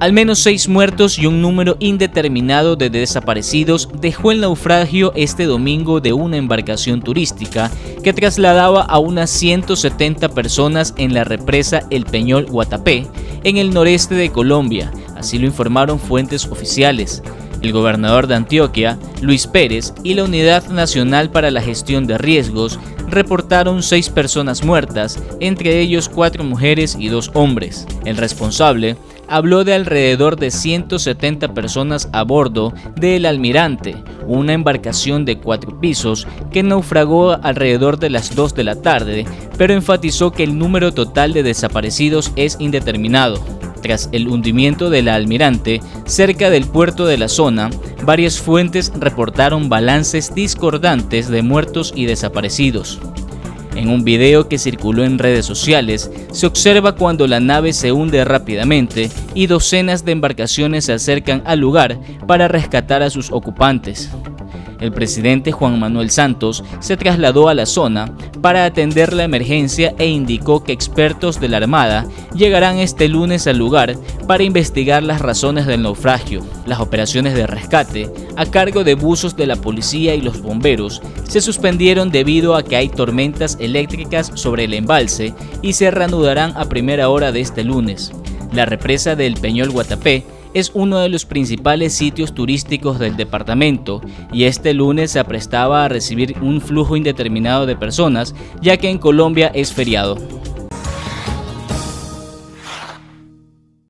Al menos seis muertos y un número indeterminado de desaparecidos dejó el naufragio este domingo de una embarcación turística que trasladaba a unas 170 personas en la represa El Peñol Guatapé, en el noreste de Colombia, así lo informaron fuentes oficiales. El gobernador de Antioquia, Luis Pérez, y la Unidad Nacional para la Gestión de Riesgos reportaron seis personas muertas, entre ellos cuatro mujeres y dos hombres. El responsable habló de alrededor de 170 personas a bordo del Almirante, una embarcación de cuatro pisos que naufragó alrededor de las 2 de la tarde, pero enfatizó que el número total de desaparecidos es indeterminado. Tras el hundimiento del Almirante, cerca del puerto de la zona, varias fuentes reportaron balances discordantes de muertos y desaparecidos. En un video que circuló en redes sociales, se observa cuando la nave se hunde rápidamente y docenas de embarcaciones se acercan al lugar para rescatar a sus ocupantes. El presidente Juan Manuel Santos se trasladó a la zona para atender la emergencia e indicó que expertos de la Armada llegarán este lunes al lugar para investigar las razones del naufragio. Las operaciones de rescate, a cargo de buzos de la policía y los bomberos, se suspendieron debido a que hay tormentas eléctricas sobre el embalse y se reanudarán a primera hora de este lunes. La represa del Peñol Guatapé es uno de los principales sitios turísticos del departamento y este lunes se aprestaba a recibir un flujo indeterminado de personas ya que en Colombia es feriado.